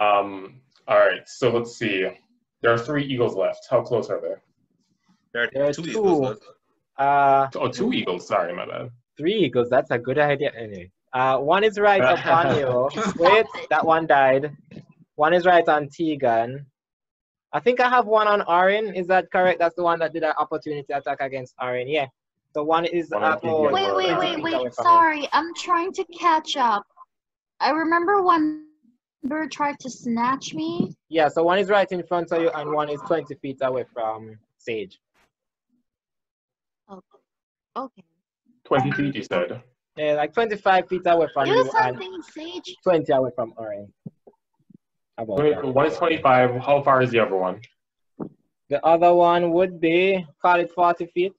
Um, all right, so let's see. There are three eagles left. How close are they? There are There are two, two. eagles left. Uh, Oh, two eagles. Sorry, my bad. three eagles. That's a good idea. Anyway, uh, one is right upon you. Wait, that one died. One is right on Tegan. I think I have one on Arin. Is that correct? That's the one that did an opportunity attack against Orin. Yeah. The one is One on. Wait, wait, wait, wait. Sorry, I'm trying to catch up. I remember one bird tried to snatch me. Yeah, so one is right in front of you and one is 20 feet away from Sage. Okay. 20 feet, you said. Yeah, like 25 feet away from Do you and something, Sage. 20 away from Orin. Wait. One is 25. How far is the other one? The other one would be, call it 40 feet.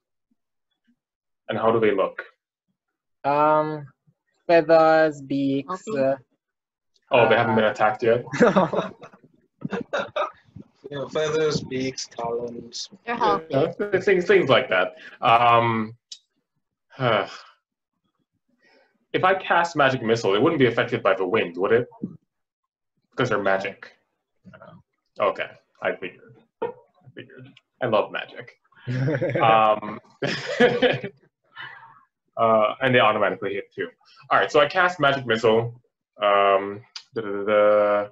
And how do they look? Um, feathers, beaks. Healthy? Oh, they haven't been attacked yet? Uh, You know, feathers, beaks, talons. They're healthy. Yeah, things, things like that. Um, if I cast magic missile, it wouldn't be affected by the wind, would it? Because they're magic. Okay, I figured. I figured. I love magic. Um, uh, and they automatically hit too. All right, so I cast magic missile. Um, da-da-da-da.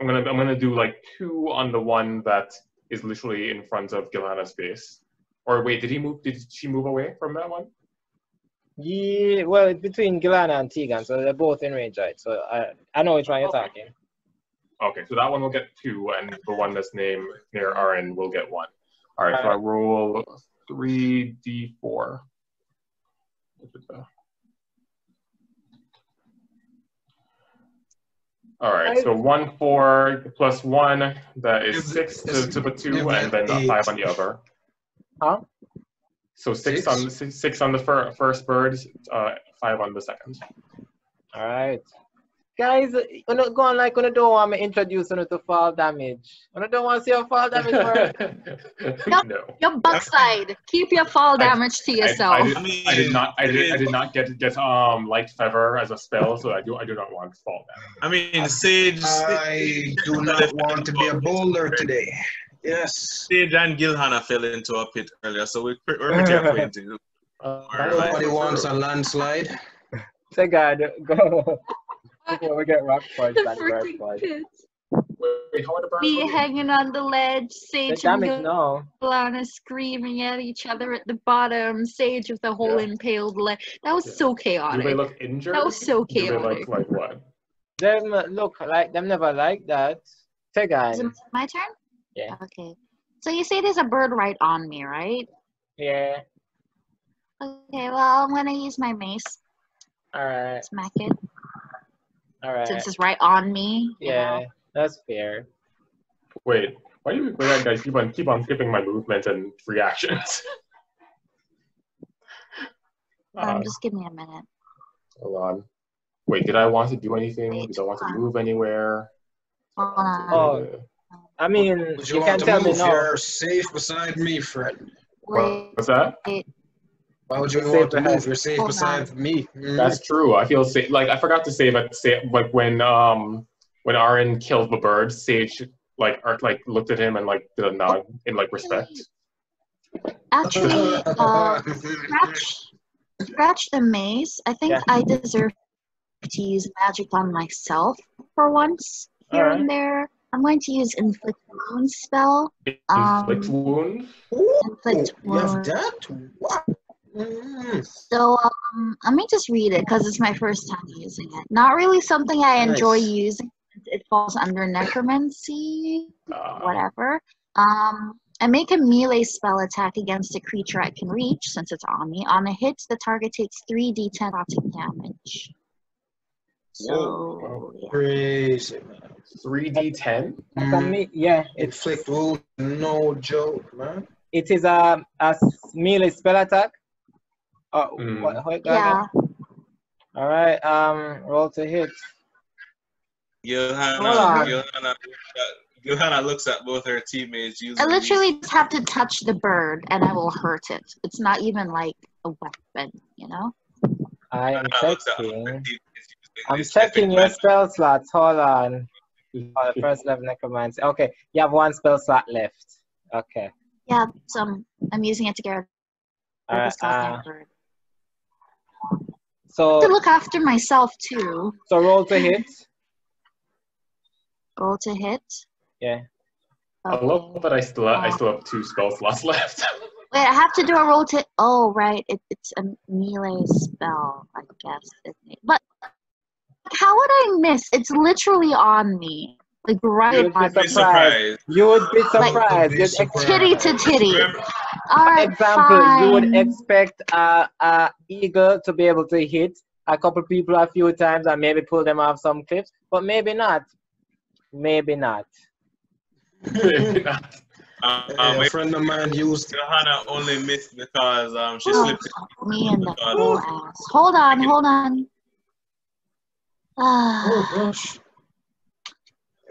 I'm gonna I'm gonna do like two on the one that is literally in front of Gilana's face. Or wait, did he move? Did she move away from that one? yeah, well, it's between Gilana and Tegan, so they're both in range, right? So I, I know which one you're Okay. talking. Okay, so that one will get two, and the one that's named near Aaron will get one. All right, so I roll three d4. All right, so one four plus one, that is Is- six to, to the two, and then that a five on the other. Huh? So six, Six? on six, six on the fir- first bird, uh, five on the second. All right. Guys, you know, go on like you don't want me introduce you to fall damage. You don't want to see your fall damage work. Yup. no. Your backside. Keep your fall I- damage to yourself. I, did, I mean, I did not. I did. I did not get get um light feather as a spell, so I do. I do not want to fall down. I mean, Sage, I do not want to be a bowler today. Yes. Sage and Gilhana fell into a pit earlier, so we, we're pretty acquainted. Uh, Alright. Nobody wants a landslide. Say God, go. Before we get rock points the and bird freaking points. pit. Wait, how are? Me hanging on the ledge, Sage damage and no. Lana screaming at each other at the bottom, Sage with the whole Yeah. impaled leg. That was Yeah. so Do chaotic. they look injured? That was so Do they chaotic. look like what? Them look like them never like that. Is it Tegan. my turn? Yeah. Okay. So you say there's a bird right on me, right? Yeah. Okay, well, I'm gonna use my mace. Alright. Smack it. Alright. Since it's right on me. Yeah. know. That's fair. Wait, why do you why you guys keep on keep on skipping my movements and reactions? Um, Uh, just give me a minute. hold on. Wait, did I want to do anything? Did I want to move anywhere? Hold on. Oh. I mean, you you can't to tell me move? no. You're safe beside me, friend. Wait, What's that? Why would you You're want to safe move? ahead. You're safe Hold beside me. Mm. That's true. I feel safe. Like I forgot to save it. Say like when um when Aaron killed the bird, Sage like Art like looked at him and like did a nod in like respect. actually, uh, scratch, scratch the mace. I think Yeah. I deserve to use magic on myself for once here Alright. and there. I'm going to use inflict wound spell. Um, Inflict wound. Ooh, Inflict you have wound. that? Wow. Mm. So um, let me just read it because it's my first time using it. Not really something I enjoy Nice. using. It falls under necromancy, Uh, whatever. Um, I make a melee spell attack against a creature I can reach since it's on me. On a hit, the target takes 3d10 automatic damage. So, yeah. Crazy, man. Three D ten. Mm. yeah, it's Inflict wound, no joke, man. it is a a melee spell attack. Oh, Mm. what, what, yeah. All right. Um, roll to hit. Johanna, Johanna, Johanna looks at both her teammates using I literally just have to touch the bird and I will hurt it. It's not even like a weapon, you know? I am Johanna looks at both her checking. I'm these checking epic your spell slots. Hold on. Oh, the first level necromancy. Okay, you have one spell slot left. Okay. Yeah, so I'm, I'm using it to get rid of the Alright, uh, bird. So to look after myself too. so roll to hit. Roll to hit. Yeah. Oh. I love that I still I still have two spell slots left. Wait, I have to do a roll to. Oh, right. It, it's a melee spell, I guess. But how would I miss? It's literally on me. Like right You'd be on Be me. surprised. You would be Like- surprised. Be You'd surprised. Titty to titty. Remember, All For right, example, you would expect a, a eagle to be able to hit a couple people a few times and maybe pull them off some cliffs, but maybe not. Maybe not. uh, Hey, um, a friend of mine used Johanna only missed because um, she Oh, slipped. fuck me in the ass. Hold on, hold on. Ah, Oh gosh.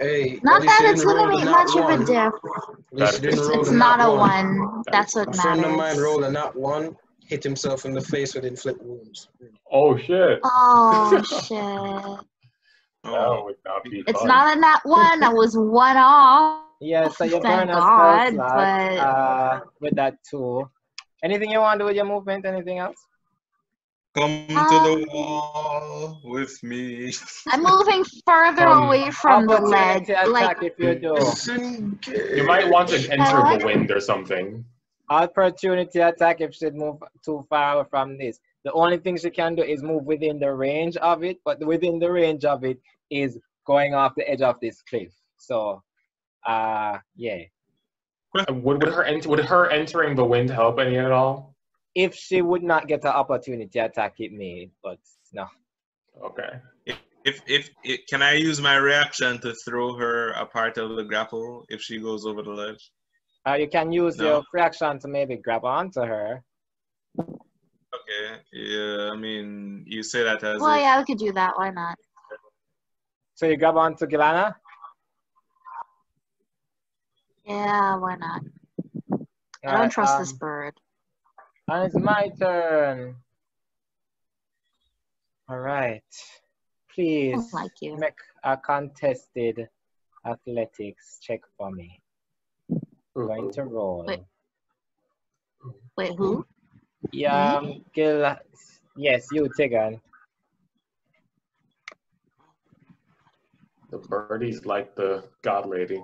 Hey, not that it's didn't gonna make much nat of a one. diff. At least you didn't It's- It's a not a one. one. That's what A friend of mine matters. rolled a nat one, hit himself in the face with inflict wounds. oh shit. Oh shit. That Oh, would not be It's fun. not a nat one. I was one off. Yeah, so you Thank burn a spell God, slot but- uh, with that tool. Anything you want to do with your movement? Anything else? Come to Um, the wall with me. I'm moving further Um, away from the ledge. Like, if you do. Disengage. You might want to enter What? the wind or something. Opportunity attack if she'd move too far from this. The only thing she can do is move within the range of it, but within the range of it is going off the edge of this cliff. So, uh, yeah. Would, would her ent- would her entering the wind help any at all? If she would not get the opportunity to attack, it may, but no. Okay. If if it, can I use my reaction to throw her a part of the grapple if she goes over the ledge? Uh, you can use No. your reaction to maybe grab onto her. Okay. Yeah. I mean, you say that as well, if, yeah, we could do that. Why not? So you grab onto Gilana. Yeah, why not? I don't Alright, trust um, this bird. And it's my turn. All right. Please like you. make a contested athletics check for me. Going to roll. Wait. Wait, who? Yeah, um, Gil. Yes, you, Tegan. The birdie's like the god lady.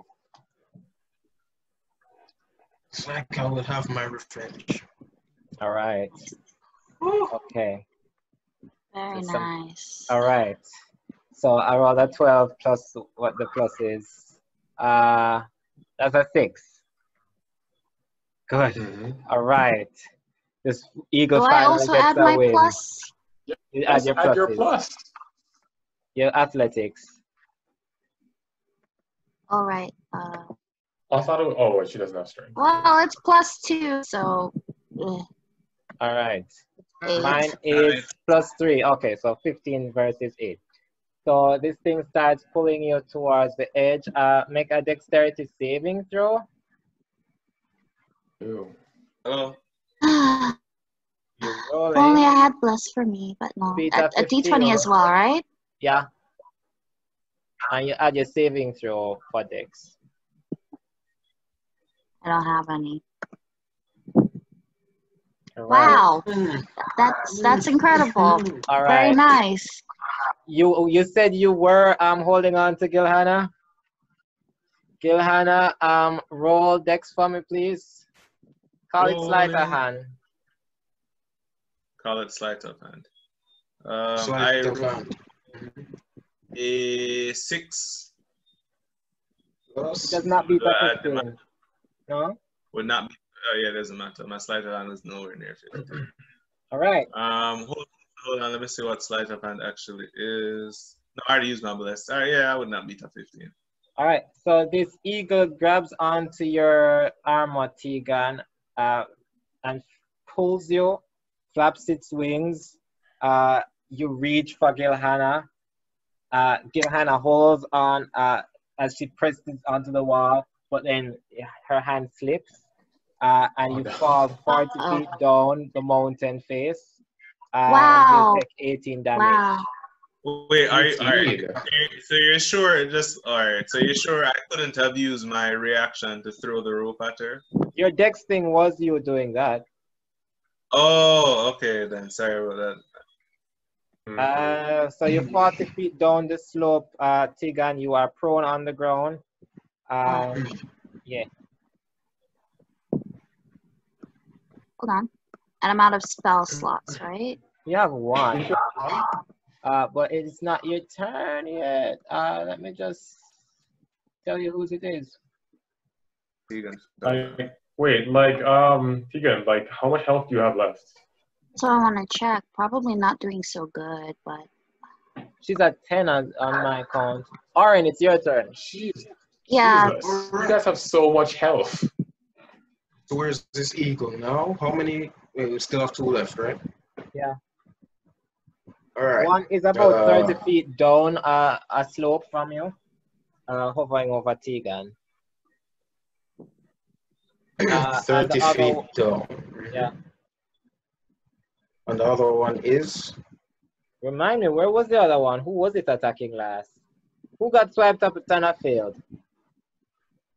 It's like I would have my revenge. All right. Okay. Very Some- nice. All right. So I rolled a 12 plus what the plus is. Uh, that's a six. Good. Mhm. All right. This eagle Do I also gets add my win. plus? You Yes, add your add your plus. Your athletics. All right. Uh, I thought it was, oh, wait, she doesn't have strength. well, it's plus two, so eh, All right. eight. Mine is Nice. plus three. Okay, so 15 versus 8. So this thing starts pulling you towards the edge. Uh, make a dexterity saving throw. Ew. Oh, If Only. I had plus for me, but no. Beat A, up a 15 d20 as well, right? Yeah. And you add your saving throw for dex. I don't have any. All right. Wow, that's that's incredible. All Very nice. You you said you were um holding on to Gilhana. Gilhana, um, roll dex for me, please. Call it sleight of hand. call it sleight of hand. Um, Sleight I of hand. a six It does not beat Uh, a add my- 15. No? would not be. Oh yeah, it doesn't matter. My sleight of hand is nowhere near 50. All right. Um, hold, hold on. Let me see what sleight of hand actually is. No, I already used my bless. All right, yeah, I would not beat a 15. All right. So this eagle grabs onto your armor, Tegan, uh, and pulls you, flaps its wings. Uh, you reach for Gilhana. Uh, Gilhana holds on uh, as she presses onto the wall, but then her hand slips, uh, and Oh, you no. fall 40 Uh-oh. feet down the mountain face. Uh, Wow. You take 18 damage. Wow. Wait, are you, are you, so you're sure just all right, so you're sure I couldn't have used my reaction to throw the rope at her? Your dex thing was you doing that. Oh, okay then. Sorry about that. Mhm. Uh, so you're 40 feet down the slope, uh, Tegan. You are prone on the ground. Um, yeah. Hold on. And I'm out of spell slots, right? You have one. Uh, but it's not your turn yet. Uh, let me just tell you whose it is. Tegan. Like, wait, like, um, Tegan, like, how much health do you have left? So I want to check. Probably not doing so good, but She's at 10 on, on my count. Orin, it's your turn. Jeez, yeah. Jesus. You guys have so much health. So where's this eagle now? How many? We still have two left, right? Yeah. All right. One is about Uh, 30 feet down uh, a slope from you, uh, hovering over Tegan. Uh, 30 the other- feet down. Yeah. And the other one is? Remind me, where was the other one? Who was it attacking last? Who got swiped up and I failed?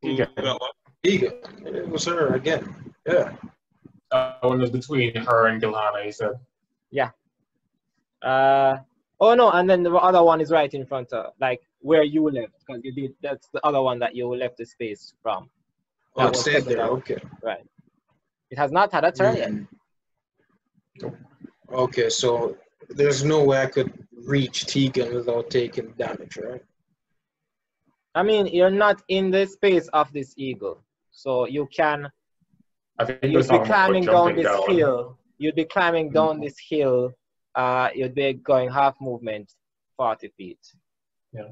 Who Tegan. Got? Eagle. It was her again. Yeah. Uh, one was between her and Gilhana, he said. Yeah. Uh, oh no, and then the other one is right in front of, like where you left, because you did. That's the other one that you left the space from. Oh, That it stayed there. round. Okay. Right. It has not had a turn yet. Mm. Okay, so there's no way I could reach Tegan without taking damage, right? I mean, you're not in the space of this eagle, so you can. I think You'd be climbing down this down. hill. You'd be climbing down this hill. Uh, you'd be going half movement, forty feet. Yeah.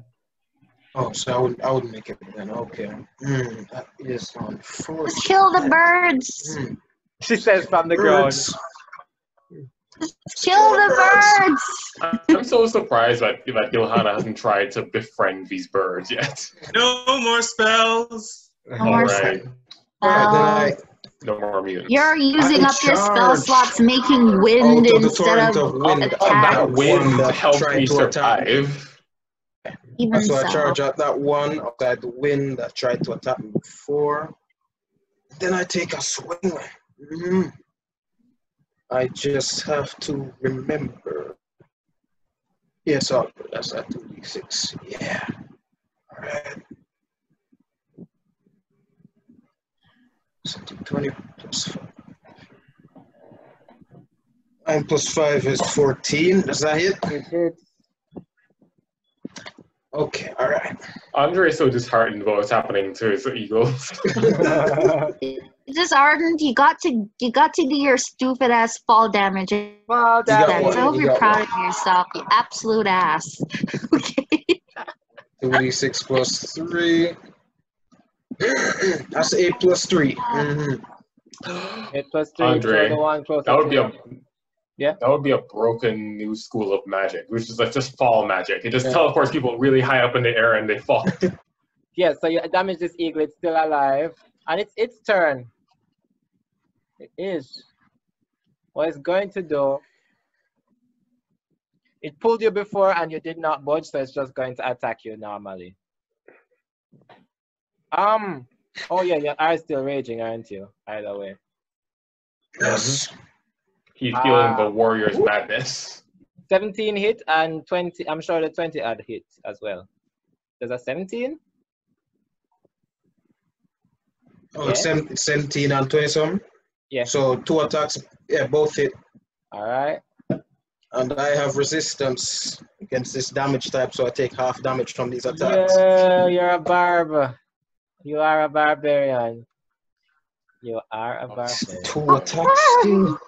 Oh, so I would I would make it then. Okay. Mm, that is Just unfortunate. kill the birds. Mm, She says from the ground. Kill the birds. I'm so surprised that, that Gilhana hasn't tried to befriend these birds yet. No more spells. No Alright, All right, then I no more mutants. You're using I up your spell slots making wind of the instead of, of wind. Oh, attack. that wind One that helped tried me to attack survive. Even So I charge at that one outside the wind that tried to attack me before. Then I take a swing. Mhm. I just have to remember. Yes, I'll do that's at 2d6. Yeah. All right. So 20 plus 5. 9 plus 5 is 14. Does that hit? It hits. Okay, all right. Andre is so disheartened about what's happening to his eagles. Disheartened. You got to you got to do your stupid ass fall damage. well, You got that one. I hope you you're got proud of yourself, you absolute ass. okay. 2d6 plus 3. That's 8 plus 3. Mhm. It plus three. Andre, the one closer That would be a Yeah. That would be a broken new school of magic, which is like just fall magic. It just Yeah. teleports people really high up in the air and they fall. Yeah, so you damage this eagle, it's still alive. And it's its turn. It is. What it's going to do. It pulled you before and you did not budge, so it's just going to attack you normally. Um oh yeah, you are still raging, aren't you? Either way. Yes. He's feeling Ah. the warrior's madness. 17 hit and 20. I'm sure the 20 had hit as well. Does that 17? Oh, it's 17 and 20 some. Yeah. So two attacks, yeah, both hit. All right. And I have resistance against this damage type, so I take half damage from these attacks. Yeah, you're a barb. You are a barbarian. You are a barbarian. Two attacks still.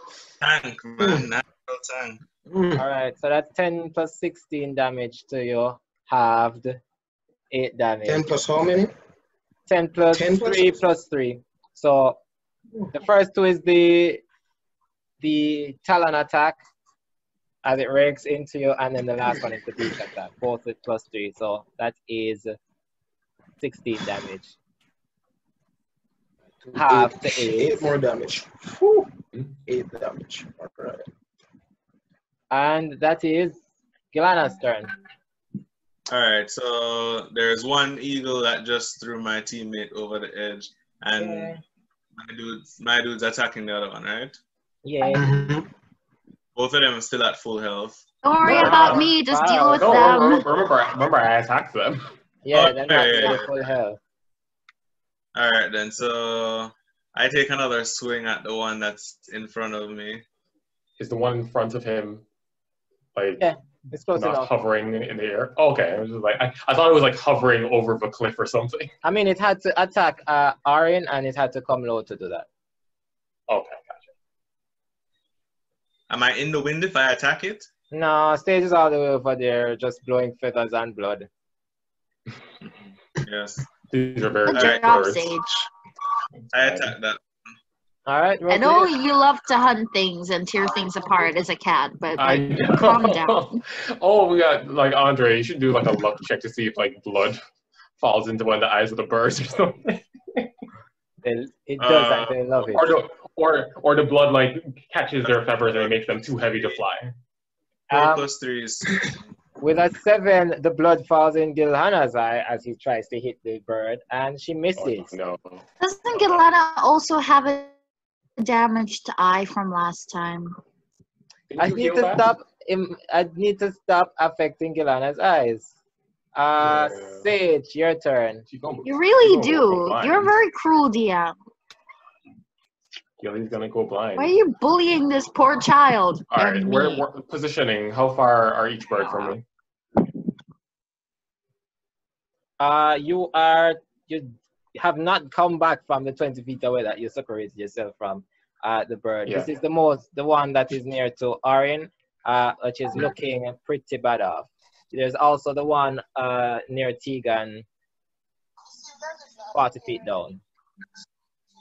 Tank, man. Natural tank. Mm. All right, so that's 10 plus 16 damage to you, halved. 8 damage. 10 plus how many? 10 plus 10 plus- 3 plus 3. So the first two is the the talon attack as it rakes into you, and then the last one is the beak attack, both with plus 3. So that is 16 damage. Half to eight. Eight more damage. Whew. Eight damage. All right. And that is Gilana's turn. All right, so there's one eagle that just threw my teammate over the edge, and Yeah. my dude's my dude's attacking the other one, right? Yeah. Mhm. Both of them are still at full health. Don't worry Wow. about me. Just Wow. deal with No, them. remember, remember, remember, I attacked them. Yeah, they're not Okay. really full health. All right, then. So I take another swing at the one that's in front of me. Is the one in front of him like Yeah, It's close not enough. hovering in the air? okay, I was just like, I, I thought it was like hovering over the cliff or something. I mean, it had to attack uh, Arin and it had to come low to do that. Okay, gotcha. Am I in the wind if I attack it? No, Sage is all the way over there, just blowing feathers and blood. Yes. These are very Good Alright, job, birds. Sage. I attack that. All right, I know Rosie? you love to hunt things and tear things apart as a cat, but I like, know. calm down. oh, we got like Andre. You should do like a luck check to see if like blood falls into one of the eyes of the birds or something, They, it does Uh, that. Love it. or the or or the blood like catches their feathers and it makes them too heavy to fly. Four Um, plus three is With a seven, the blood falls in Gilhana's eye as he tries to hit the bird, and she Oh, misses. no. doesn't Galana also have a damaged eye from last time? I need to that? stop. Im- I need to stop affecting Gilana's eyes. Uh, Yeah. Sage, your turn. You really she's gonna go do. You're very cruel, DM. Gilly's gonna go blind. Why are you bullying this poor child? All right, we're, we're positioning. How far are each bird from me? Uh, you are you have not come back from the 20 feet away that you separated yourself from uh, the bird. This is the most the one that is near to Arin, uh, which is looking pretty bad off. There's also the one uh, near Tegan, 40 feet down.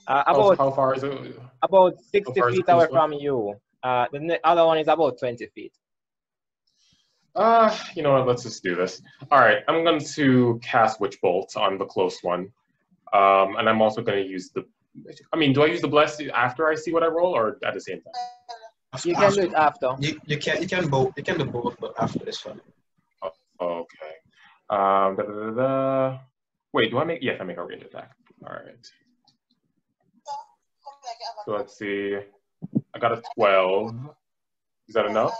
Uh, about how far is it? about 60 feet away close one? from you. Uh, the other one is about 20 feet. Uh, you know what? Let's just do this. All right, I'm going to cast Witch Bolt on the close one, um, and I'm also going to use the. I mean, do I use the bless after I see what I roll, or at the same time? You can do it after. You, you can you can both you can do both, but after this one. Okay. Um, da, da, da, da. Wait, do I make? Yes, I make a range attack. All right. So let's see. I got a 12. Is that enough?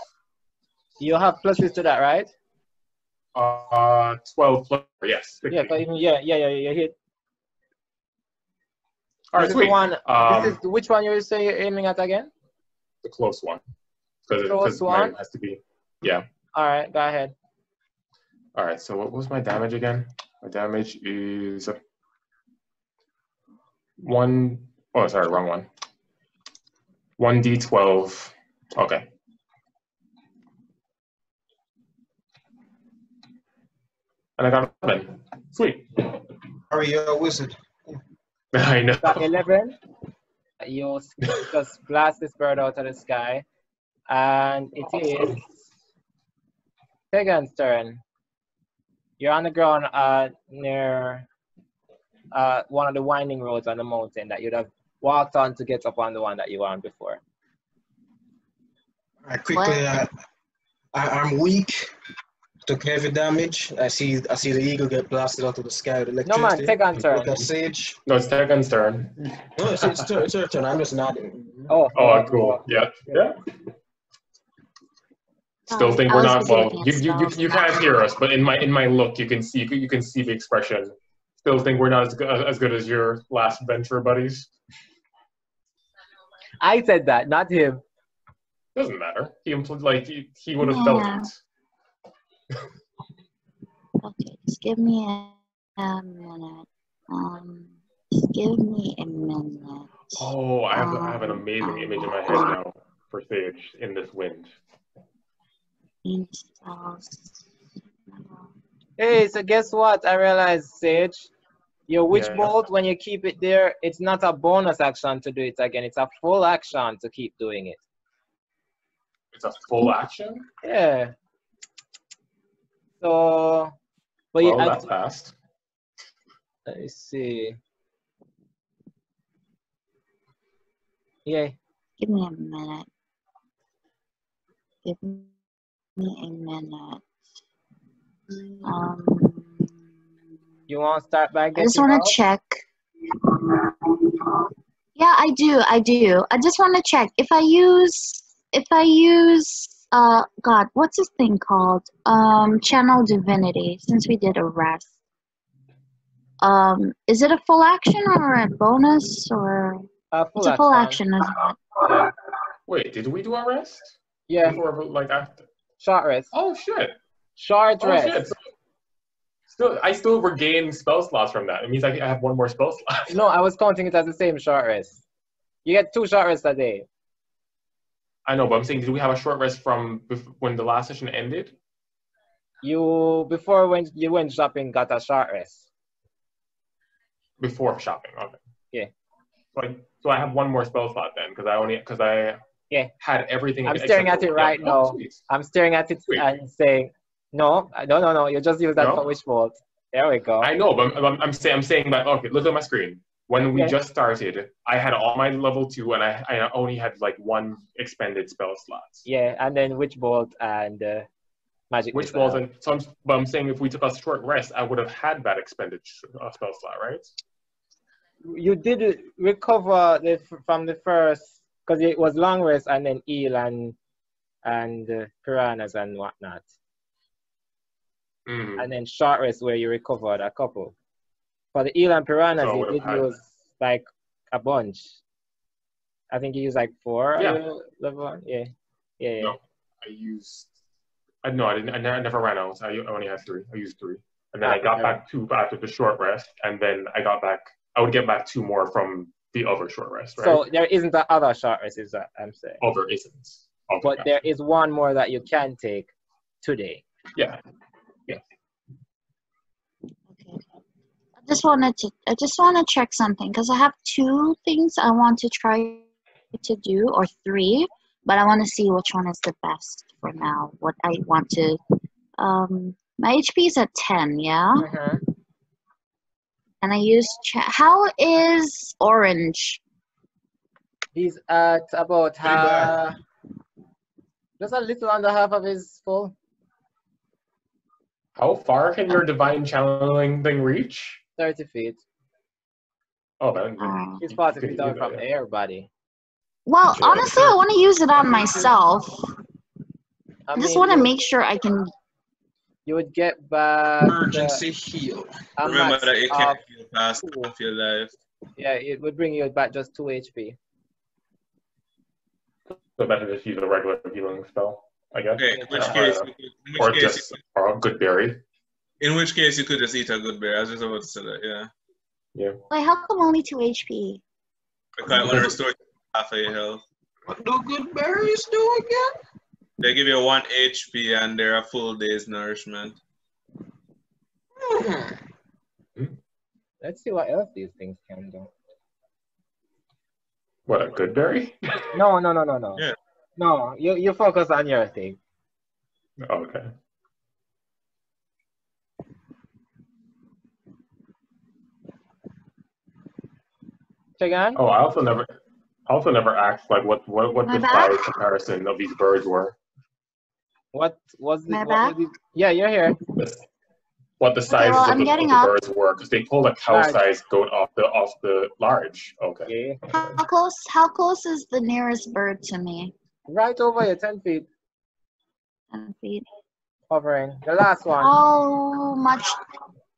You have pluses to that, right? Uh, 12 plus. Yes. Yeah, 16. so even, yeah, yeah, yeah, you hit. All right, this is sweet. the one. Um, this is which one you say you're aiming at again? the close one. Because Close mine one? has to be. Yeah. All right, go ahead. All right. So what was my damage again? My damage is one oh sorry, wrong one. One d twelve. Okay. And I got eleven. Sweet. Are you a wizard? I know. Got 11. You just blast this bird out of the sky. And it is Tegan's turn. You're on the ground uh, near uh, one of the winding roads on the mountain that you'd have walked on to get up on the one that you were on before. I quickly uh, I, I'm weak. Took heavy damage. I see I see the eagle get blasted out of the sky with No electricity. man, Tegan's turn. Look at Sage. No, it's Tegan's turn. No, it's, it's, her- it's her turn. I'm just nodding. Oh, Oh, cool. Yeah. Yeah. Still think we're not busy well. You, you, you, you can't hear us, but in my in my look, you can see you can, you can see the expression. Still think we're not as good as good as your last venture buddies. I said that, not him. Doesn't matter. He impl- like he, he would have felt Yeah. it. Okay, just give me a, a minute. Um, just give me a minute. Oh, I have I have an amazing image in my head now for Sage in this wind. Hey, so guess what? I realized, Sage, your witch Yeah. bolt, when you keep it there, it's not a bonus action to do it again. It's a full action to keep doing it. It's a full action. Yeah. So, but Well, yeah, I- that's fast. let me see. Yeah, Give me a minute. Give me a minute. Um, You want to start by I just want to check. Yeah, I do. I do. I just want to check if I use if I use uh God, what's this thing called? Um, channel divinity. Since we did a rest, um, is it a full action or a bonus or Uh, full it's a full action. action? Isn't it? Yeah. Wait, did we do our rest? yeah, Before, like after? short rest. Oh shit! Short Oh rest. shit! Still, I still regain spell slots from that. It means I have one more spell slot. No, I was counting it as the same short rest. You get two short rests a day. I know, but I'm saying, did we have a short rest from bef- when the last session ended? You before when you went shopping got a short rest. Before shopping, okay. Yeah. So I, so I have one more spell slot then, because I only because I Yeah. had everything. I'm staring at it right now. I'm staring at it Sweet. and saying, no, no, no, no. You just use that No? for Witch Bolt. There we go. I know, but I'm, I'm, I'm saying I'm saying that. Okay, look at my screen. When we just started, I had all my level two, and I I only had like one expended spell slot. Yeah, and then Witch Bolt and uh, magic. Which missile. wasn't. So I'm, but I'm saying if we took a short rest, I would have had that expended sh- uh, spell slot, right? You did recover the, from the first because it was long rest and then eel and and uh, piranhas and whatnot, Mm. and then short rest where you recovered a couple. For the eel and piranhas, So you did use like a bunch. I think you used like four. Yeah. uh, level one. Yeah, yeah, yeah. No. I used. I no, I didn't. I never, ran out. I only had three. I used three, and then I got back two after the short rest, and then I got back. I would get back two more from the other short rest, right? So there isn't the other short rest, is that I'm saying. oh, there isn't. Okay, But there is one more that you can take today. yeah. Okay. I just wanted to. I just want to check something because I have two things I want to try to do, or three, but I want to see which one is the best for now. What I want to. Um, my HP is at ten. Yeah. and I use chat. How is orange? He's at about Pretty bad. half, just a little under half of his full, How far can your divine channeling thing reach? 30 feet. Oh, man. Uh, He's 40 Can feet you out do from that, the yeah. air body. well, Sure. honestly, I want to use it on myself. I, I just want to make sure I can. You would get back uh, Emergency heal. Remember max that you can't feel past two. half your life. yeah, it would bring you back just 2 HP. So better just use a regular healing spell, I guess. Okay, in which Uh, case, you could- in or case, just or a good berry. In which case you could just eat a good berry. I was just about to say that. Yeah, Yeah. Wait, how come only two HP? because I want to restore half of your health. What do good berries do again? They give you one HP and they're a full day's nourishment. Hmm. Let's see what else these things can do. What a good berry? No, no, no, no, no. Yeah. No, you, you focus on your thing. Okay. Check on. Oh, I also never, I also never asked like what what what My the back? size comparison of these birds were. What was the, what was the- Yeah, you're here. What the sizes well, of, the, of the birds were, because they pulled a cow-sized goat off the off the large. Okay. Okay. How close? How close is the nearest bird to me? Right over you, 10 feet. Ten feet. Hovering. The last one. How much?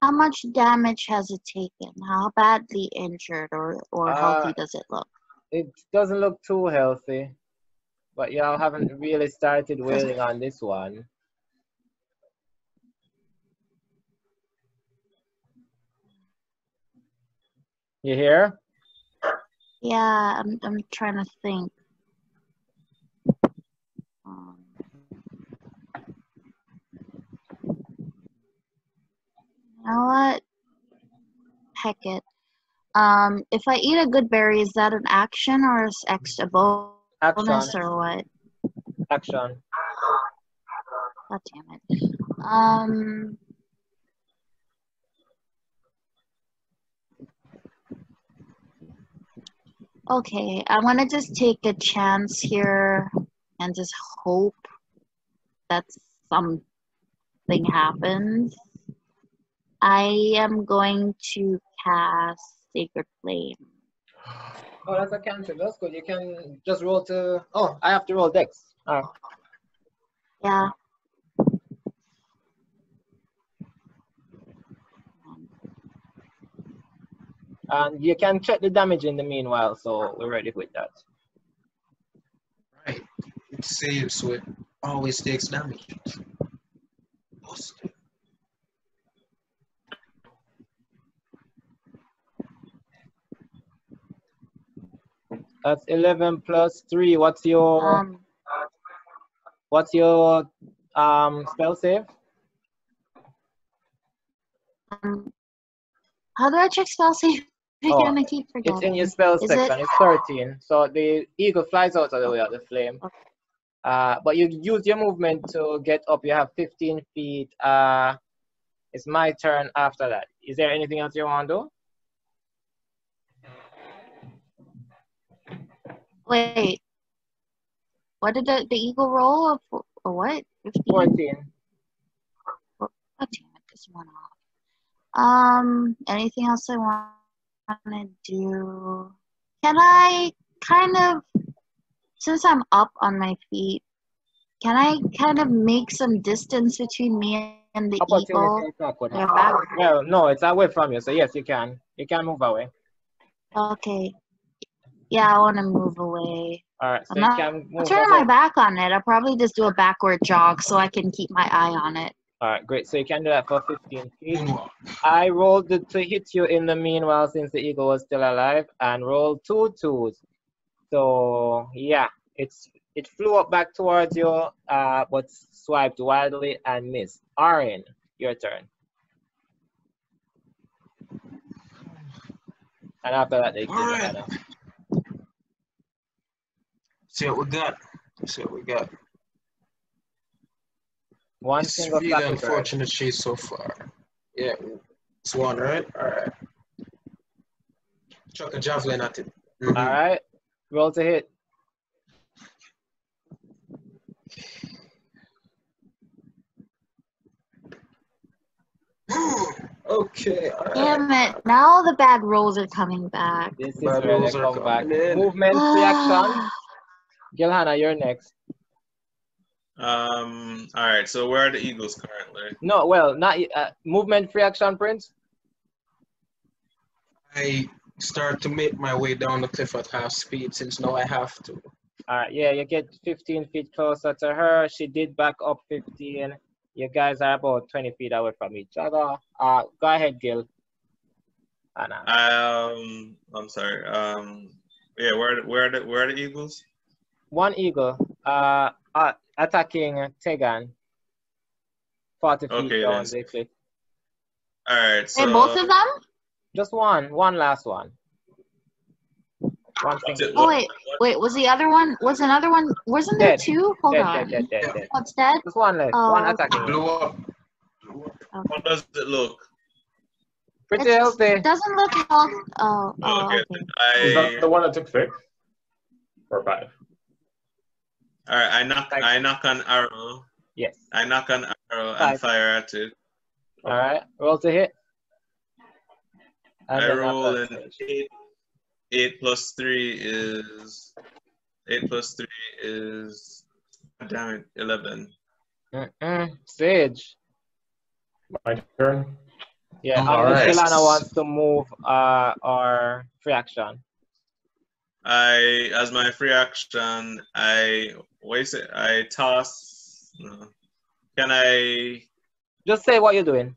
How much damage has it taken? How badly injured or or Uh, healthy does it look? It doesn't look too healthy. But y'all haven't really started wailing on this one. You hear? Yeah, I'm I'm trying to think. Know what? Heck it. Um, if I eat a good berry, is that an action or is X a bonus Action. or what? Action. God damn it. Um. Okay, I'm gonna just take a chance here and just hope that something happens, I am going to cast Sacred Flame. Oh, that's a cantrip. That's good. You can just roll to. Oh, I have to roll dex. All right. Yeah. And you can check the damage in the meanwhile, so we're ready with that. Right. It saves, so it always takes damage. Busted. That's 11 plus 3. What's your Um, what's your um spell save? um, how do I check spell save Oh, again? I keep forgetting. It's in your spell Is section. it- It's 13. So the eagle flies out of the way of the flame. Okay. Uh, but you use your movement to get up. You have 15 feet. Uh, it's my turn after that. Is there anything else you want to do? Wait. What did the, the eagle roll? Of, or what? 15? 14. Oh, damn it, this one off. Um, anything else I want to do? Can I kind of, since I'm up on my feet, can I kind of make some distance between me and the eagle? Opportunity attack would Yeah, Well, no, it's away from you. So yes, you can. You can move away. Okay. Yeah, I want to move away. All right. So I'm you not- can I'll turn away. my back on it. I'll probably just do a backward jog so I can keep my eye on it. All right, great. So you can do that for 15 feet. I rolled it to hit you in the meanwhile since the eagle was still alive and rolled two twos. So yeah, it's it flew up back towards you, uh, but swiped wildly and missed. Arin, your turn. And after that, they give All you right. Hannah. See what we got. See what we got. one It's single really flappy bird. unfortunate chase so far. Yeah, it's one, right? All right. Chuck a javelin at it. Mhm. All right, roll to hit. okay, all right. Damn it. Now the bad rolls are coming back. This is Bad where they rolls are come back. in. Movement reaction. Gilhana, you're next. Um. All right. So where are the Eagles currently? No, well, not uh, movement free action, Prince. I start to make my way down the cliff at half speed since now I have to. All right, yeah, you get 15 feet closer to her. She did back up 15. You guys are about 20 feet away from each other. Uh, go ahead, Gil. Anna. Um. I'm sorry. Um. Yeah. Where where are the where are the Eagles? One eagle uh, uh attacking Tegan. 40 feet Okay, down then. the. All right. So Wait, both of them? Just one, one last one. One What's single. it- Oh, what- wait. Wait, was the other one? Was another one? Wasn't there Dead. two? Hold Dead, on. dead, dead, dead, dead. What's dead? Just one left. Oh, one okay. attacking. you. Blew up. How does it look? Pretty It's- healthy. It doesn't look health. Oh, Oh, oh, okay. okay. Is that the one that took six or five? All right. I nock. Thank- I nock on arrow. Yes. I knock on arrow Five. and fire at it. All right. Roll to hit. And I roll after an that, eight. Eight plus three is eight plus three is damn it, eleven. Mm-mm. Sage. My turn. Yeah, All unless right. Wants to move uh or free action. I as my free action, I is it? I toss. No. Can I? Just say what you're doing.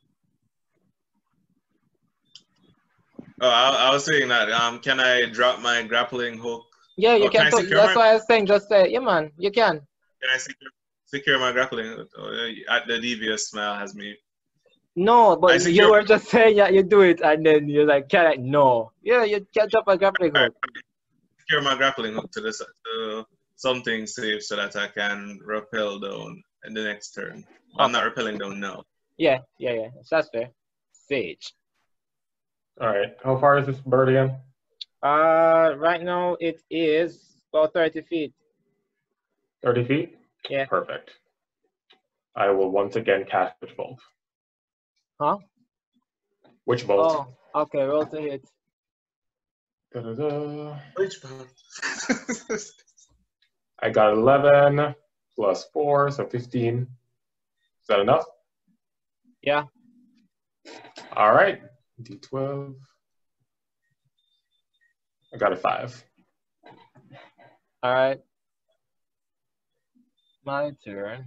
Oh, I, I was saying that. Um, can I drop my grappling hook? Yeah, you Oh, can. can secure that's my- why I was saying. Just say, yeah, man, you can. Can I secure, secure my grappling hook? Oh, at the devious smile has me. No, but you were just saying that you do it, and then you're like, can I? No. Yeah, you can drop a grappling hook. Secure my grappling hook to this to something safe so that I can rappel down in the next turn. I'm not rappelling down now. Yeah, yeah, yeah. That's fair. Sage. All right. How far is this bird again? Uh, right now it is about 30 feet. 30 feet? Yeah. Perfect. I will once again cast Witch Bolt. Huh? Witch Bolt. Oh, okay. Roll to hit. Da-da-da. Which part? I got 11 plus 4, so 15. Is that enough? Yeah. All right. D12. I got a 5. All right. My turn.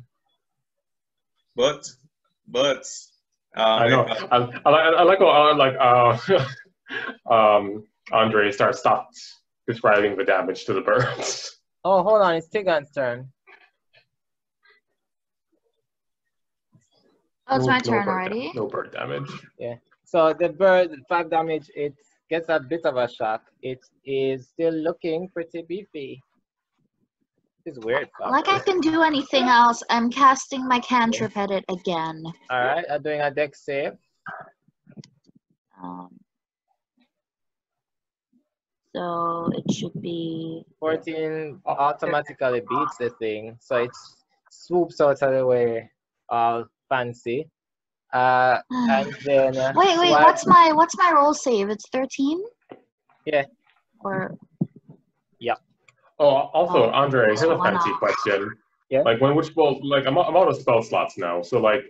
but, but, um, I know. if- I, I, like- I like uh, like uh, um, Andre starts stopped describing the damage to the birds. Oh, hold on. It's Tegan's turn. Oh, it's No- my no turn already. da- no bird damage. Yeah. So the bird, five damage. It gets a bit of a shock. It is still looking pretty beefy. It's weird. Like I can do anything else, I'm casting my cantrip at it again. All right. I'm doing a Dex save. So it should be 14 automatically beats the thing, so it swoops out of the way, all fancy. Uh, and then uh, Wait, wait, swipe- what's my what's my roll save? It's 13? Yeah. Or yeah. Oh, also, Oh, Andre, here's a fancy question. Yeah? Like when which well like I'm, I'm out of spell slots now, so like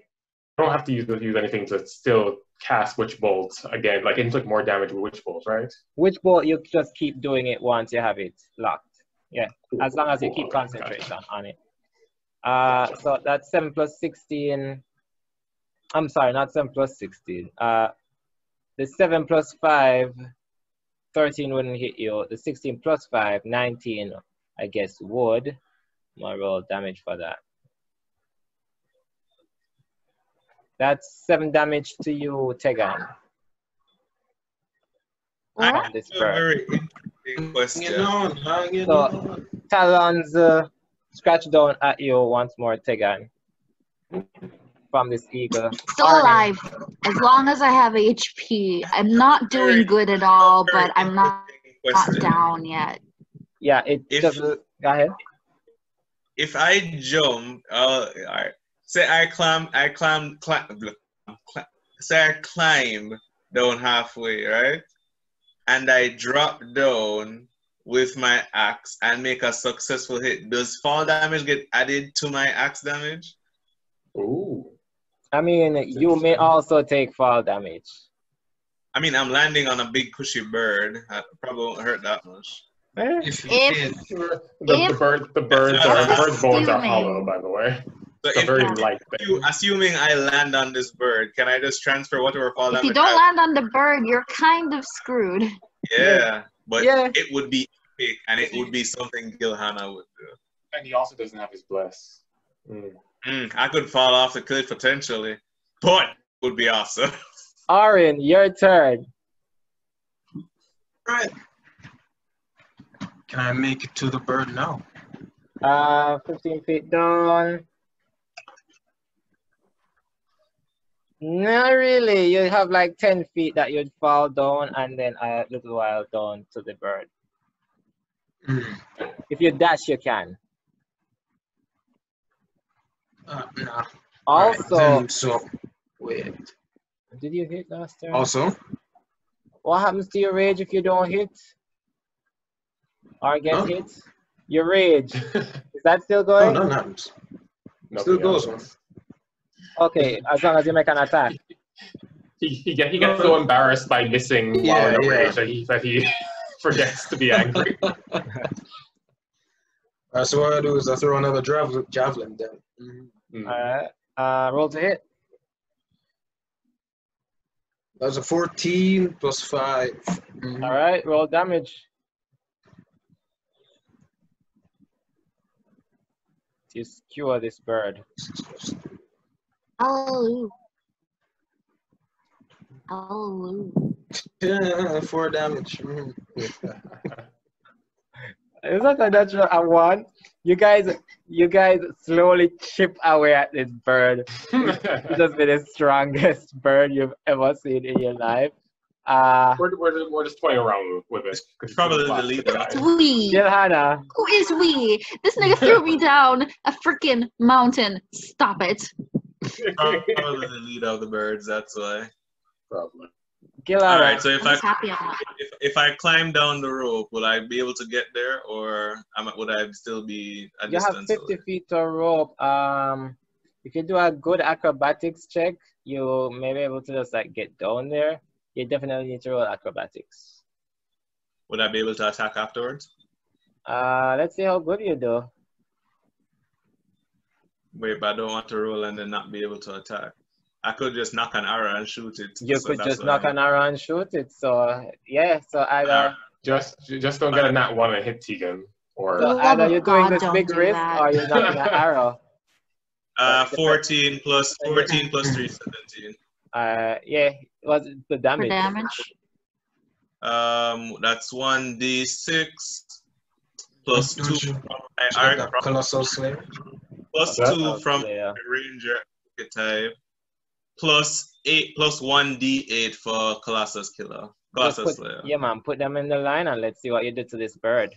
I don't have to use use anything to still cast Witch Bolt again. Like inflict more damage with Witch Bolt, right? Witch Bolt you just keep doing it once you have it locked. Yeah, as long as you Cool, keep concentration gotcha. on it. Uh, so that's 7 plus 16. I'm sorry, not 7 plus 16. Uh, the 7 plus 5, 13 wouldn't hit you. The 16 plus 5, 19, I guess, would. Gonna roll damage for that. That's 7 damage to you, Tegan. I what? on this have a bird. very interesting question. Hanging on, hanging So- on. talons uh, scratch down at you once more, Tegan. From this eagle. Still alive. As long as I have HP. I'm not doing Very- good at all, but I'm not, interesting not down yet. Yeah, it If- doesn't. Go ahead. If I jump, uh, alright. Say I climb, I climb, climb, climb, say I climb down halfway, right? And I drop down with my axe and make a successful hit. Does fall damage get added to my axe damage? Ooh. I mean, you may also take fall damage. I mean, I'm landing on a big cushy bird. I probably won't hurt that much. Eh, If If- did, The, the bird, the birds are the birds' bones are hollow, by the way. So a if very Yeah. light you, assuming I land on this bird, can I just transfer whatever fall If you don't land on the bird, you're kind of screwed. Yeah, but Yeah. it would be epic, and it would be something Gilhanna would do. And he also doesn't have his bless. Mm. Mm, I could fall off the cliff potentially, but it would be awesome. Orin, your turn. right. Can I make it to the bird now? Uh, 15 feet down. Not really. You have like 10 feet that you'd fall down and then a little while down to the bird. Mm. If you dash, you can. Uh, nah. Also, then, so wait. did you hit last turn? Also, What happens to your rage if you don't hit? Or get Huh? hit? Your rage. Is that still oh, going? nothing happens. Nothing Still goes else. Okay, as long as you make an attack. He, he, get, he gets so embarrassed by missing while Yeah, in a yeah. rage that he, that he forgets to be angry. Alright, so what I do is I throw another javelin, javelin then. Mhm. Mm. Alright. Uh, roll to hit. That's a 14 plus 5. Mhm. Alright, roll damage. You skewer this bird. Hallelujah. Hallelujah. Yeah, 4 damage. Is that a natural a one? You guys, you guys slowly chip away at this bird. It has been the strongest bird you've ever seen in your life. Uh, We're, we're, just, we're just toying around with it. 'cause it's Probably a the leader. classic We. Johanna, Who is we? This nigga threw me down a freaking mountain. Stop it. Guy. Probably the lead of the birds. That's why. Probably. Gilhanna. All right. So if I'm I happy if, if I climb down the rope, will I be able to get there, or am, I- would I still be a you have 50 away? feet of rope. Um, if you do a good acrobatics check, you may be able to just like get down there. You definitely need to roll acrobatics. Would I be able to attack afterwards? Uh, let's see how good you do. Wait, but I don't want to roll and then not be able to attack. I could just nock an arrow and shoot it. You so could just nock I'm- an arrow and shoot it. So yeah, so either Just just don't get a nat one and hit Tegan. Or so Oh, either you're doing this big do risk that. or you're nocking an arrow. Uh, 14 plus 14 plus 3, 17. Uh, yeah, what's the For damage? damage. Um, that's 1d6 2 you from my check arc, Colossus Slayer? Plus That's 2 from Yeah. ranger type, plus 8 plus 1d8 for Colossus Killer. Colossus put- Slayer. yeah, man, put them in the line and let's see what you did to this bird.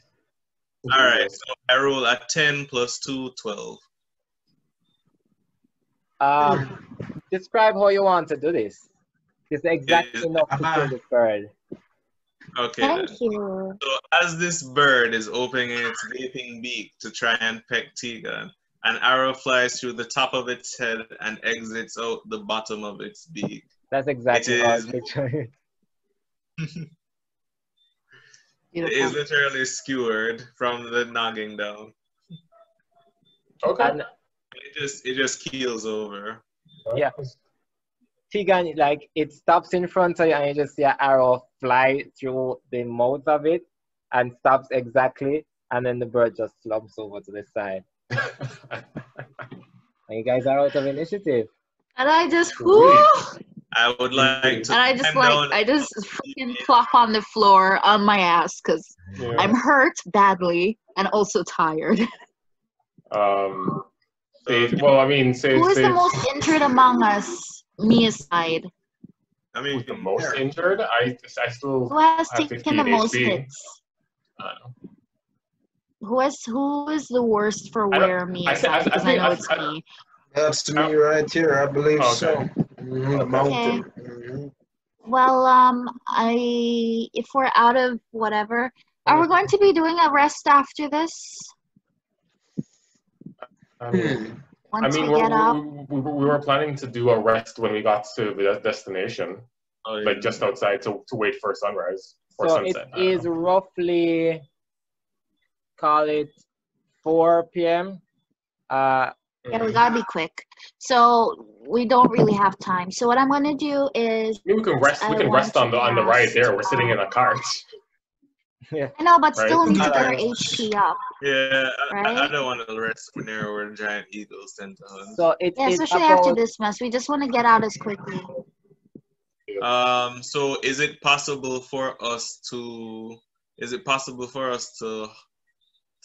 Alright, so I roll a 10 plus 2, 12. Um, describe how you want to do this. It's exactly Yeah, enough to kill this bird. Okay. then. Thank you. So as this bird is opening its gaping beak to try and peck Tegan, an arrow flies through the top of its head and exits out the bottom of its beak. That's exactly It how I is- picture it. It is literally skewered from the noggin down. Okay. And It just it just keels over. yeah. Tegan, like it stops in front of you and you just see an arrow fly through the mouth of it and stops exactly and then the bird just slumps over to the side. And you guys are out of initiative. And I just, Sweet. whoo! I would like to And I just like, I just freaking plop on the floor on my ass because Yeah. I'm hurt badly and also tired. Um, Sage, well, I mean, Sage, Who is the most injured among us? Me aside. I mean who's the most injured. I, I still, Who has I have taken the most hits? I don't know. Who has who is the worst for I me I is I- I Because I, know I- it's I- me. That's me right here, I believe Okay. so. Mhm, The mountain. Mhm. Well, um, I if we're out of whatever, are we going to be doing a rest after this? I mean, Hmm. I mean we we're, up, we, we, we were planning to do a rest when we got to the destination, Oh, yeah. like just outside to, to wait for sunrise or So sunset. I don't is know. roughly, call it 4 p.m. Uh, yeah, we gotta be quick. So we don't really have time. So what I'm gonna do is, I mean, we can rest. I We can rest on the on the ride there. We're sitting in a cart. yeah. I know, but Right. still need to get our Alright. HP up. Yeah, I, I, I don't want to rest near where giant eagles tend to. So it Yeah, is especially after this mess. We just want to get out as quickly. Um, so is it possible for us to? Is it possible for us to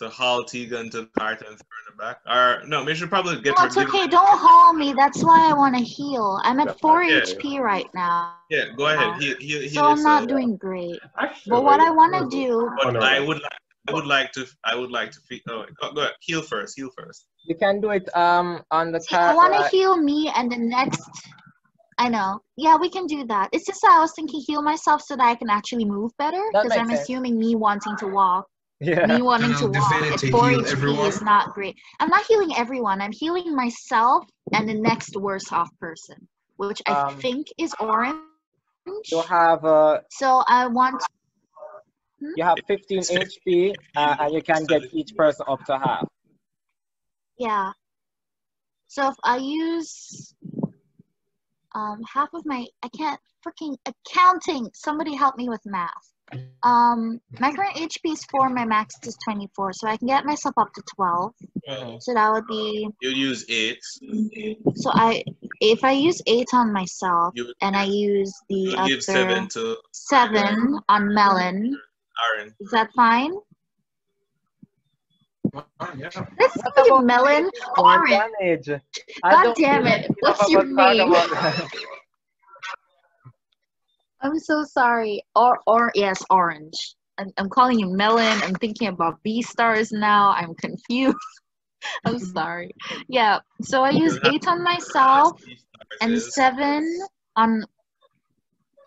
to haul Tegan to the cart and throw her back? Or no, we should probably get No, her. it's give- okay. Don't haul me. That's why I want to heal. I'm at 4 Yeah. HP right now. Yeah, go ahead. Heal, heal, heal So I'm not yourself. doing great. Actually, But what I want to do, But I would like. I would like to. I would like to. Fe- oh, go, go ahead. Heal first. Heal first. you can do it um on the see, I car. want to uh, heal me and the next. I know. Yeah, we can do that. It's just that I was thinking heal myself so that I can actually move better. Because I'm sense. assuming me wanting to walk, yeah. me wanting to walk Divinity at 4 HP everyone. is not great. I'm not healing everyone. I'm healing myself and the next worse off person, which I Um, think is orange. You'll have uh So I want you have 15 HP uh, and you can get each person up to half. Yeah. So if I use um half of my I can't freaking accounting. Somebody help me with math. Um my current HP is four, my max is twenty four, so I can get myself up to twelve. Well, So that would be you use eight. so I if I use eight on myself You and I use the other give seven to seven on Melon, Aaron. is that fine? Oh, yeah. Let's What Melon One orange. God damn it. What's your of a talk name? I'm so sorry. Or or yes, orange. I'm, I'm calling you melon. I'm thinking about B stars now. I'm confused. I'm mm-hmm. sorry. Yeah. So I use eight on myself and seven on.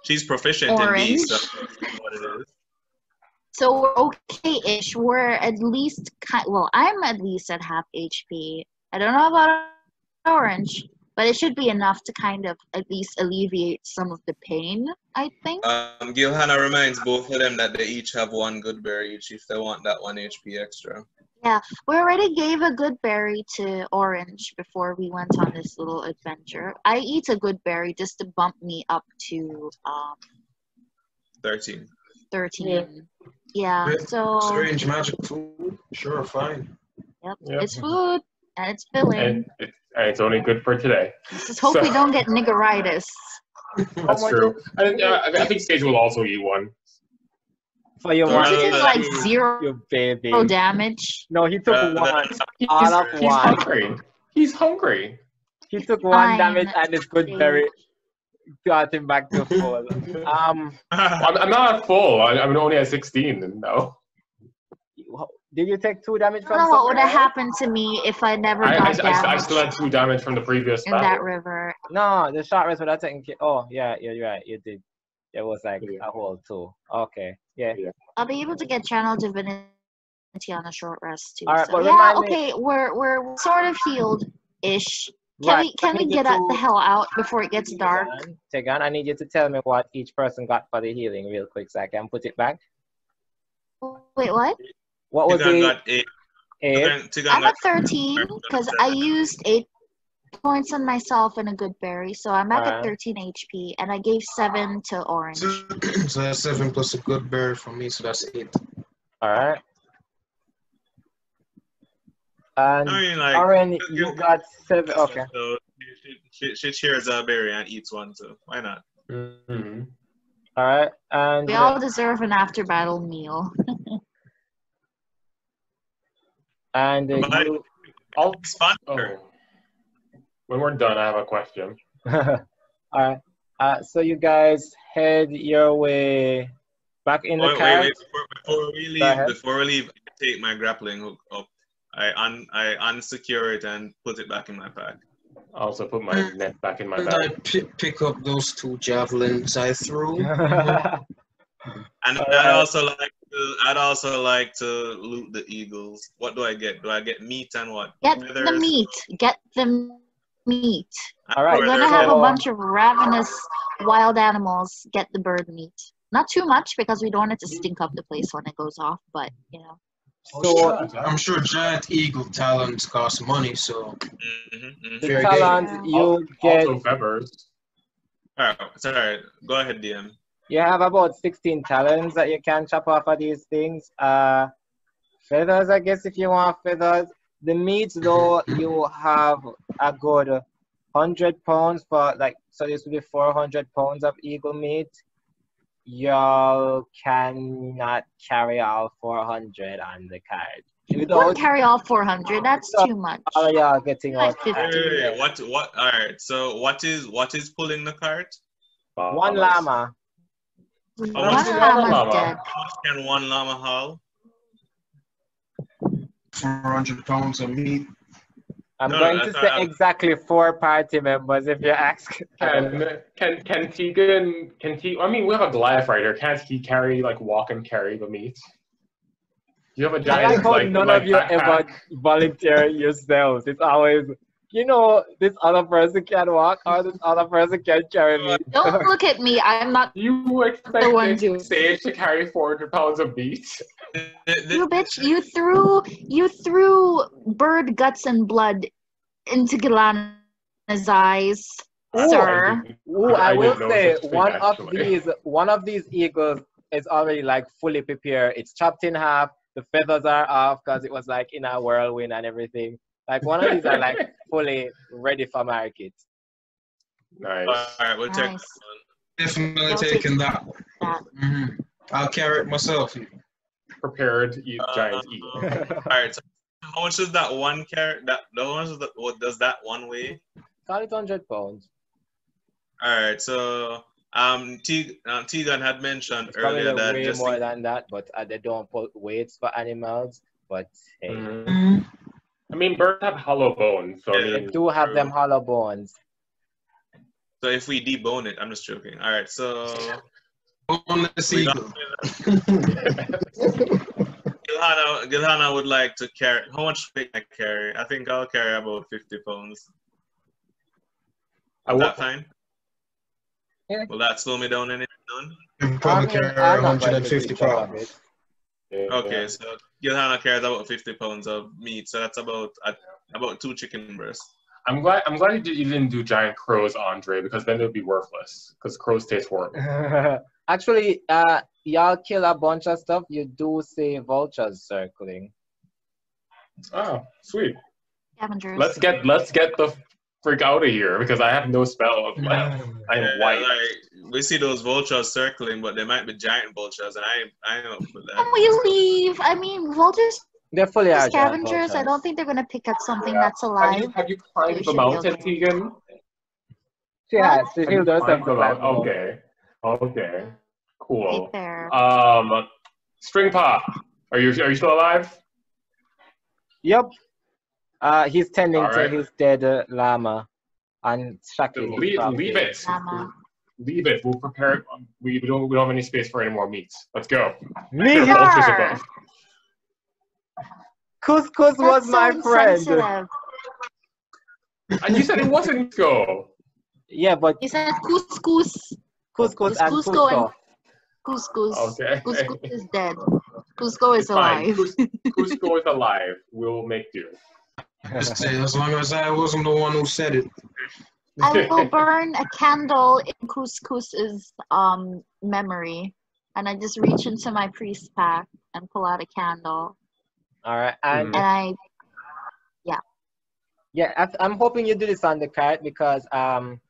She's proficient in Orange. So what it is. So we're okay-ish. We're at least kind. Well, I'm at least at half HP. I don't know about orange, but it should be enough to kind of at least alleviate some of the pain. I think. Um, Gilhanna reminds both of them that they each have one good berry each if they want that one HP extra. Yeah, we already gave a good berry to Orange before we went on this little adventure. I eat a good berry just to bump me up to um 13. 13. Yeah, Yeah, so Strange magic food. Sure, fine. yep, Yep. it's food and it's filling. And it's, and it's only good for today. Just hope we don't get niggeritis. That's much true. I, think- uh, I think Sage will also eat one. For your one, Which is like zero you baby. damage. No, he took Uh, one. He's, All of he's one. hungry. He's hungry. He took one damage and his good berry got him back to full. Um, I'm, I'm not at full. I, I'm only at 16. And no. did you take two damage I from don't know what would have happened to me if I never I, I, got I, st- I damaged still had two damage from the previous in battle. that river. No, the short rest would have taken care. Oh, yeah, yeah, you're right. You did. It was like Yeah. a whole two. Okay, yeah. I'll be able to get channel divinity on a short rest too. Alright, so but yeah, remind me- okay, we're we're sort of healed ish. Can Right, we can we get out the hell out before it gets dark? Tegan, Tegan, I need you to tell me what each person got for the healing real quick so I can put it back. Wait, what? What was Tegan the got 8. eight? Tegan, Tegan I'm got at 13 because I used eight points on myself and a good berry, so I'm back Alright. at 13 HP, and I gave seven to orange. So, so that's seven plus a good berry for me, so that's eight. All right. And I mean, like, Aaron, you- you got seven. Okay. So she, she, she shares a berry and eats one too. Why not? Mhm. All right. And We all deserve an after battle meal. and uh, But- you. I'll, Sponsor. oh. When we're done, I have a question. all right. Uh, so you guys head your way back in the Wait, car. wait, wait. Before, before we leave, before we leave, I take my grappling hook up. I un I unsecure it and put it back in my pack. I also put my net back in my And I bag. pi- pick up those two javelins I threw. And All I'd also like to I'd also like to loot the eagles. What do I get? Do I get meat and what? Get the meat. Get the meat. All right. We're gonna have a bunch of ravenous wild animals get the bird meat. Not too much because we don't want it to stink up the place when it goes off, but you know. so I'm sure giant eagle talons cost money, so Mhm, mhm. the Fair game. talons you get. Also feathers. All right, sorry. Go ahead, DM. You have about 16 talents that you can chop off of these things. Uh, feathers, I guess, if you want feathers. The meat, though, you have a good 100 pounds for, like, so this would be 400 pounds of eagle meat. You cannot carry all 400 on the card. don't Without carry all 400. That's So- too much. Oh, of y'all getting Like. Wait, 50. wait, wait, What? What? All right. So what is what is pulling the cart? One llama. One much is llama's llama? dead. How much can one llama haul? 400 pounds of meat. I'm No, going no, to say I'm- exactly four party members if you ask. Can can can Tegan can he? I mean, we have a Goliath rider. Can't he carry like walk and carry the meat? You have a giant like how like, none like of you backpack. ever volunteer yourselves. It's always, you know, this other person can walk or this other person can carry me. Don't look at me. I'm not. You The one expect doing- Sage to carry 400 pounds of meat? The- the- You bitch. You threw. You threw bird guts and blood into Gilhanna's eyes, Ooh. sir. Ooh, I- I, I will say such a thing, one of these, one of these eagles is already like fully prepared. It's chopped in half. The feathers are off because it was like in a whirlwind and everything. Like one of these are like fully ready for market. Nice. all right, we'll check. Nice. Definitely I'll take taking that one. that. hmm I'll carry it myself. Prepared eat Uh, giant eat. All right. So how much is that one carry? That the one is that, what does that one weigh? Call it 100 pounds. All right. So Um, T, uh, Tegan had mentioned It's earlier that way just more than that, but uh, they don't put weights for animals. But hey, Mhm. I mean, birds have hollow bones, so I Yeah. they mean, do have them hollow bones. so if we debone it, I'm just joking. All right, so On the we seagull. Gilhanna, Gilhanna would like to carry. How much weight I carry? I think I'll carry about 50 pounds. I Is will, that fine? Yeah. Will that slow me down any none? You probably carry I'm not going to 150 keep track of pounds. It. Okay, so Gilhanna carries about 50 pounds of meat, so that's about uh, about two chicken breasts. I'm glad. I'm glad you, did, you didn't do giant crows, Andre, because then it would be worthless. Because crows taste horrible. Actually, uh, y'all kill a bunch of stuff. You do see vultures circling. Oh, sweet. Scavengers. Let's get let's get the freak out of here because I have no spells left. I am Yeah, white. Like we see those vultures circling, but they might be giant vultures, and I I ain't up for Can that. we leave? I mean, vultures, They're fully are agile scavengers. I don't think they're gonna pick up something Yeah. that's Have alive. you, have you climbed We the mountain. Tegan? She has. She Have you healed the mountain? the. Okay. Okay. Right Cool. there. Um, String Pop, are you are you still alive? Yep. Uh, he's tending to Alright. his dead uh, llama and shackling Then leave, leave it. Llama. Leave it. We'll prepare. We, we don't we don't have any space for any more meats. Let's go. Me? There are vultures KousKous was That's my friend. And you said it wasn't go. Yeah, but He said KousKous. KousKous Is and Cusco Cusco. and- KousKous. Okay. KousKous is dead. Cusco is It's fine. alive. Cusco is alive. We'll make do. Just say, as long as I wasn't the one who said it. I will burn a candle in KousKous's um memory, and I just reach into my priest pack and pull out a candle, All right, and Mm. and I yeah, I, I'm hoping you do this on the cart because um.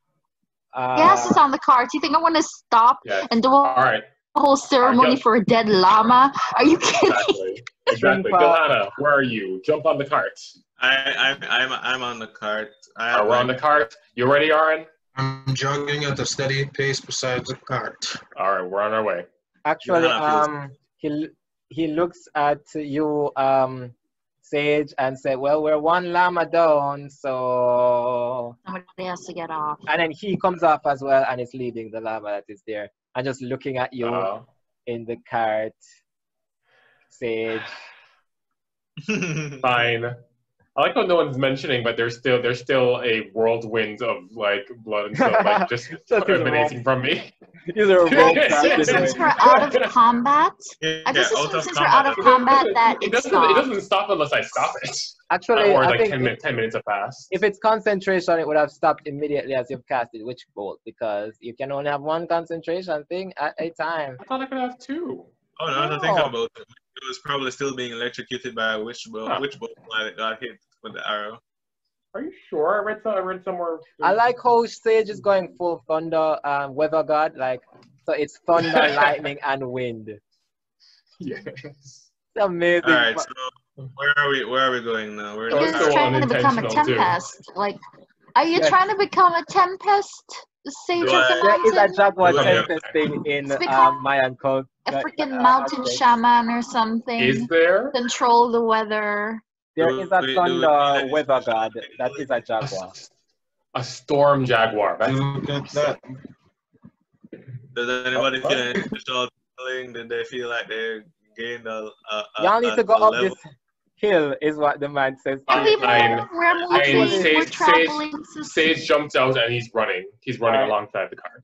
Uh, yes, it's on the cart. Do you think I want to stop Yes. and do a right. whole ceremony for a dead llama? Are you kidding? Exactly. Exactly. String Gilhanna, where are you? Jump on the cart. I I'm I'm I'm on the cart. I Are we on the cart? You ready, Aaron? I'm jogging at a steady pace beside the cart. All right, we're on our way. Actually, Yeah, um, he he looks at you, um, Sage, and said, "Well, we're one llama down, so." Somebody has to get off. And then he comes off as well, and is leading the llama that is there, and just looking at you Uh, in the cart. Sage, fine. I like how no one's mentioning, but there's still there's still a whirlwind of like blood and stuff like just Just emanating from me. these are rope Since Since we're out of combat, yeah, I just assume of since we're out of combat. combat that it it doesn't it doesn't stop unless I stop it. Actually, or I like think 10, if, minutes, 10 minutes have passed. if it's concentration, it would have stopped immediately as you've casted Witch Bolt because you can only have one concentration thing at a time. I thought I could have two. Oh no, I think No. about it. It was probably still being electrocuted by a witch bolt, Huh. witch bolt while it got hit with the arrow. Are you sure? I read some, I read somewhere. I like how Sage is going full thunder, um, weather god, like so it's thunder, lightning, and wind. It's Yes. amazing. All right, so where are we? Where are we going now? We're in You're so just trying to become a unintentional, too. tempest. Like, are you Yes. trying to become a tempest? The sage Do of There is a mountain? jaguar Yeah. tempest thing in It's become um, Mayan cult. A freaking uh, mountain aspect. shaman or something. Is there? Control the weather. There is a we- do we thunder weather god that is a A, jaguar. A storm jaguar. That's that. Does anybody feel any special feeling? Did they feel like they gained a? a, a Y'all need a- to go a up level? this hill, is what the man says. Fine, we fine. move. We're moving. Sage- We're traveling. to- Sage jumps out and he's running. He's running Alright. alongside the cart.